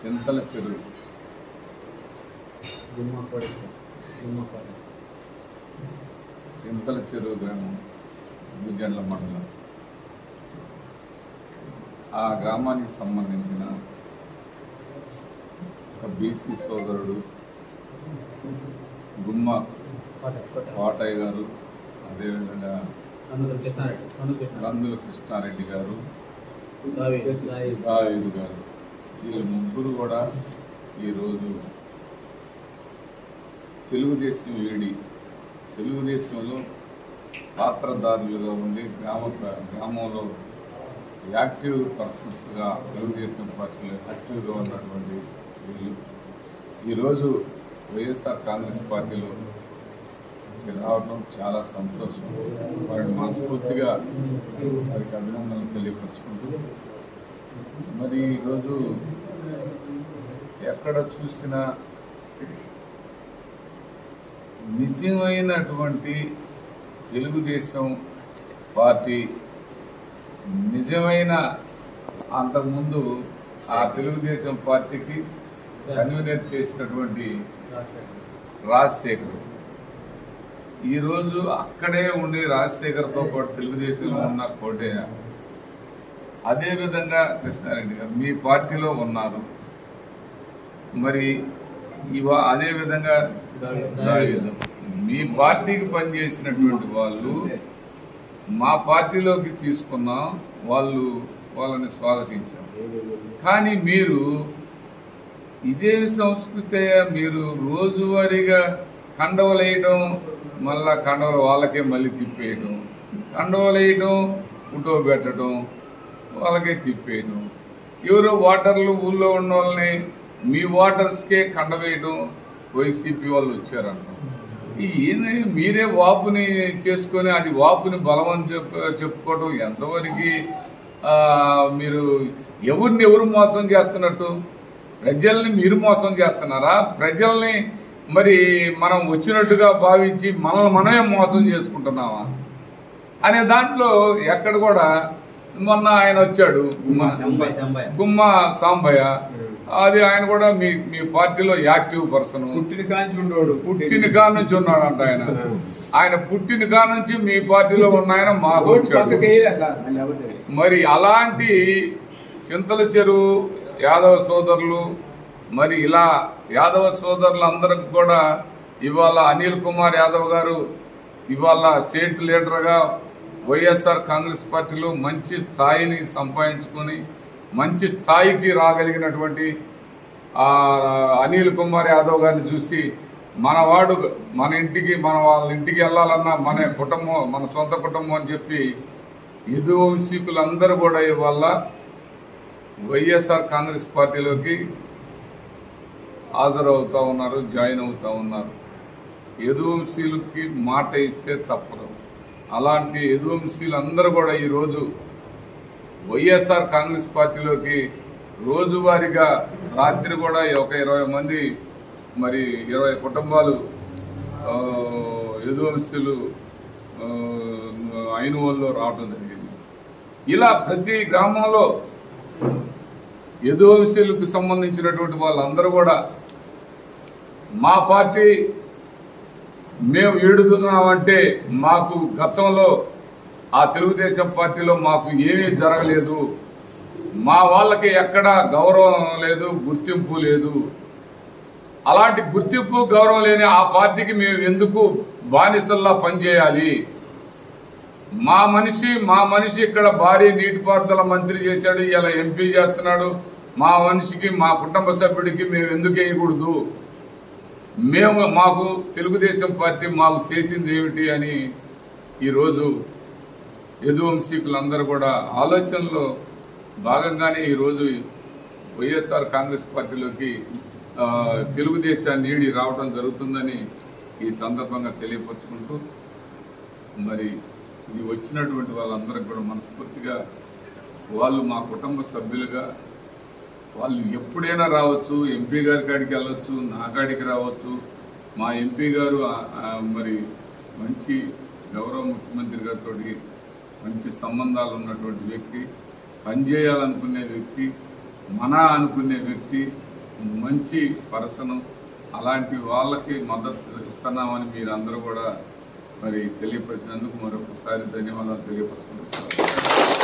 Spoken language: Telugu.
చింతల చెరువు. చింతల చెరువు గ్రామం గుజ్జండ్ల మండలం. ఆ గ్రామానికి సంబంధించిన ఒక బీసీ సోదరుడు గుమ్మ కోట కోట కోటయ్య గారు అదేవిధంగా కందులు కృష్ణారెడ్డి. గారు దావేదు గారు. వీళ్ళు ముగ్గురు కూడా ఈరోజు తెలుగుదేశం ఏడి తెలుగుదేశంలో పాత్రదారులుగా ఉండి గ్రామ గ్రామంలో యాక్టివ్ పర్సన్స్గా తెలుగుదేశం పార్టీలో యాక్టివ్గా ఉన్నటువంటి వీళ్ళు. ఈరోజు వైఎస్ఆర్ కాంగ్రెస్ పార్టీలో రావడం చాలా సంతోషం. వారిని మనస్ఫూర్తిగా వారికి అభినందనలు తెలియపరుచుకుంటూ మరి ఈరోజు ఎక్కడ చూసినా నిజమైనటువంటి తెలుగుదేశం పార్టీ నిజమైన అంతకుముందు ఆ తెలుగుదేశం పార్టీకి కన్వీనర్ చేసినటువంటి రాజశేఖర్. ఈరోజు అక్కడే ఉండి రాజశేఖర్తో పాటు తెలుగుదేశంలో ఉన్న కోటయ్య. అదేవిధంగా కృష్ణారెడ్డి గారు మీ పార్టీలో ఉన్నారు. మరి ఇవా అదేవిధంగా మీ పార్టీకి పనిచేసినటువంటి వాళ్ళు మా పార్టీలోకి తీసుకున్నాం వాళ్ళు వాళ్ళని స్వాగతించాం. కానీ మీరు ఇదే సంస్కృతి మీరు రోజువారీగా కండవలు మళ్ళా కండవలు వాళ్ళకే మళ్ళీ తిప్పేయడం కండవలు ఫోటో పెట్టడం వాళ్ళకే తిప్పేయడం. ఎవరో వాటర్లు ఊళ్ళో ఉన్న వాళ్ళని మీ వాటర్స్కే కండవేయడం వైసీపీ వాళ్ళు వచ్చారంట ఈ ఏంది? మీరే వాపుని చేసుకొని అది వాపుని బలం అని చెప్ప చెప్పుకోవడం ఎంతవరకు మీరు ఎవరిని ఎవరు మోసం చేస్తున్నట్టు? ప్రజల్ని మీరు మోసం చేస్తున్నారా? ప్రజల్ని మరి మనం వచ్చినట్టుగా భావించి మనల్ని మనమే మోసం చేసుకుంటున్నామా? అనే దాంట్లో ఎక్కడ కూడా మొన్న ఆయన వచ్చాడు. గుమ్మ సాంబయ్య అది ఆయన కూడా మీ మీ పార్టీలో యాక్టివ్ పర్సన్. పుట్టిన కాంచి ఉండేవాడు. పుట్టిన కాడ నుంచి ఉన్నాడంట ఆయన. ఆయన పుట్టిన కాడ నుంచి మీ పార్టీలో ఉన్న ఆయన మాకు వచ్చాడు. మరి అలాంటి చింతల చెరువు యాదవ సోదరులు మరి ఇలా యాదవ సోదరులందరికి కూడా ఇవాళ అనిల్ కుమార్ యాదవ్ గారు ఇవాళ స్టేట్ లీడర్గా వైఎస్ఆర్ కాంగ్రెస్ పార్టీలో మంచి స్థాయిని సంపాదించుకొని మంచి స్థాయికి రాగలిగినటువంటి అనిల్ కుమార్ యాదవ్ గారిని చూసి మన వాడు మన ఇంటికి మన వాళ్ళ ఇంటికి వెళ్ళాలన్నా మన కుటుంబం మన సొంత కుటుంబం అని చెప్పి యదువంశీకులందరూ కూడా ఇవాళ వైఎస్ఆర్ కాంగ్రెస్ పార్టీలోకి హాజరవుతూ ఉన్నారు జాయిన్ అవుతూ ఉన్నారు. యదువంశీలకి మాట ఇస్తే తప్పదు. అలాంటి ఎదువంశీలందరూ కూడా ఈరోజు వైఎస్ఆర్ కాంగ్రెస్ పార్టీలోకి రోజువారీగా రాత్రి కూడా ఒక ఇరవై మంది మరి ఇరవై కుటుంబాలు ఆ, అయినవాళ్ళు రావడం జరిగింది. ఇలా ప్రతి గ్రామంలో యదువంశీలకు సంబంధించినటువంటి వాళ్ళందరూ కూడా మా పార్టీ మేము ఏడుతున్నామంటే మాకు గతంలో ఆ తెలుగుదేశం పార్టీలో మాకు ఏమీ జరగలేదు. మా వాళ్ళకి ఎక్కడ గౌరవం లేదు గుర్తింపు లేదు. అలాంటి గుర్తింపు గౌరవం లేని ఆ పార్టీకి మేము ఎందుకు బానిసల్లా పనిచేయాలి? మా మనిషి మా మనిషి ఇక్కడ భారీ నీటిపారుదల మంత్రి చేశాడు ఇలా ఎంపీ చేస్తున్నాడు. మా మనిషికి మా కుటుంబ సభ్యుడికి మేము ఎందుకు వేయకూడదు? మేము మాకు తెలుగుదేశం పార్టీ మాకు చేసింది ఏమిటి అని ఈరోజు యదువంశీకులందరూ కూడా ఆలోచనలో భాగంగానే ఈరోజు వైఎస్ఆర్ కాంగ్రెస్ పార్టీలోకి తెలుగుదేశాన్ని ఈడి రావడం జరుగుతుందని ఈ సందర్భంగా తెలియపరుచుకుంటూ మరి ఇది వచ్చినటువంటి వాళ్ళందరికీ కూడా మనస్ఫూర్తిగా వాళ్ళు మా కుటుంబ సభ్యులుగా వాళ్ళు ఎప్పుడైనా రావచ్చు ఎంపీ గారి కాడికి వెళ్ళొచ్చు నా కాడికి రావచ్చు. మా ఎంపీ గారు మరి మంచి గౌరవ ముఖ్యమంత్రి గారితో మంచి సంబంధాలు ఉన్నటువంటి వ్యక్తి పనిచేయాలనుకునే వ్యక్తి మన అనుకునే వ్యక్తి మంచి పర్సన్ అలాంటి వాళ్ళకి మద్దతు ఇస్తున్నామని మీరు అందరూ కూడా మరి తెలియపరిచినందుకు మరొకసారి ధన్యవాదాలు తెలియపరచుకుంటున్నాను